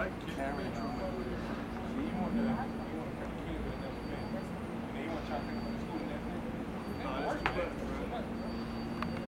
my kid carrying on. So you of kids